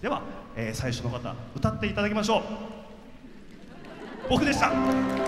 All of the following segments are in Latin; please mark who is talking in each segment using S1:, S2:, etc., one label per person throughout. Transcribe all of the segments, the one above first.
S1: では、えー、最初の方歌っていただきましょう。僕でした。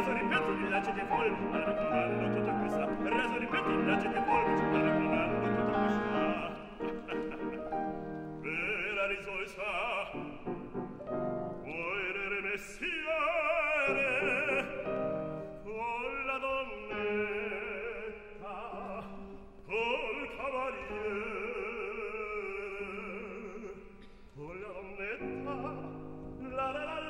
S2: reso ripeto il laccio di fol al raccontarlo tutta questa. Reso ripeto il laccio di fol al raccontarlo tutta questa. Per la risolsa oire messiere con la donnetta col cavaliere. Con la donnetta la la la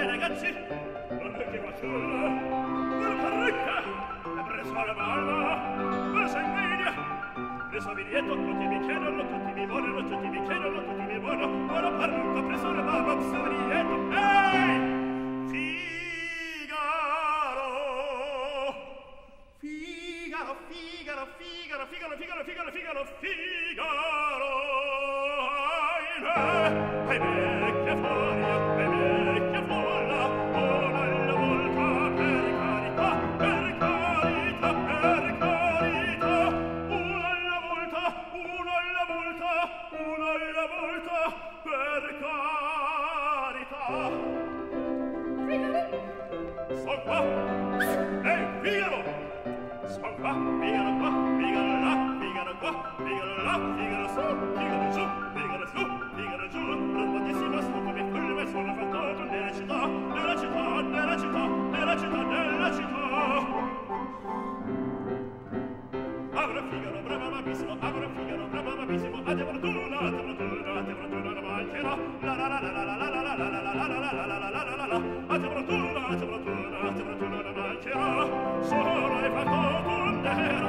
S2: Bene ragazzi, non perché fanciulla, per parrucca, e per sola barba, per sanguigna. Preso biglietto, tutti mi chiedono, tutti mi vogliono, tutti mi chiedono, tutti mi vogliono, per la parrucca, per sola barba, preso biglietto. Ehi! Figaro! Figaro, Figaro, Figaro, Figaro, Figaro, Figaro, Figaro, Figaro! Ahimè, ahimè, che fuori, ahimè! temperatura, temperatura, temperatura, temperatura, temperatura, temperatura, temperatura, temperatura, temperatura,